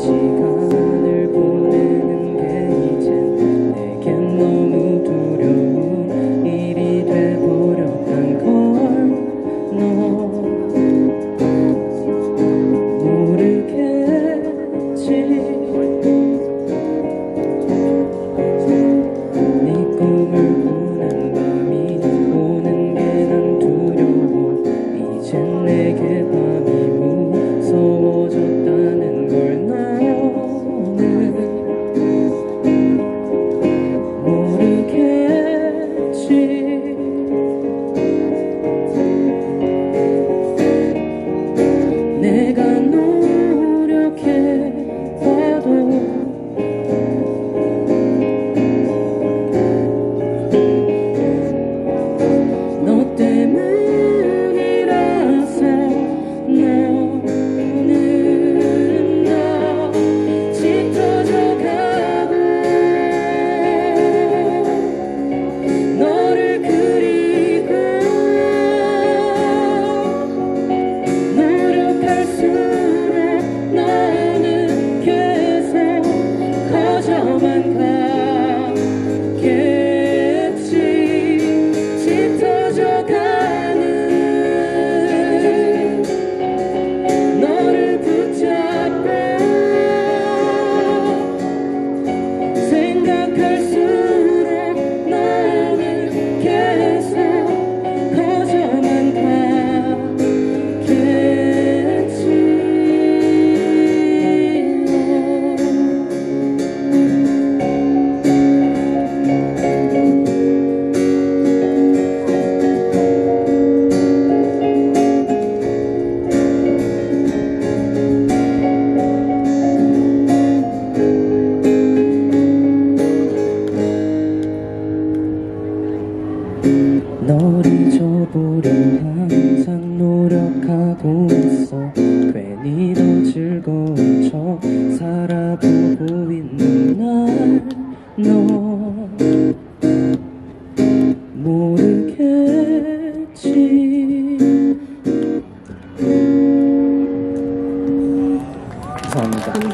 시간을 보내는 게 이젠 내겐 너무 두려워 naked. 우리 저보려 항상 노력하고 있어. 괜히 더 즐거운 척 살아보고 있는 날너. 모르겠지. 감사합니다.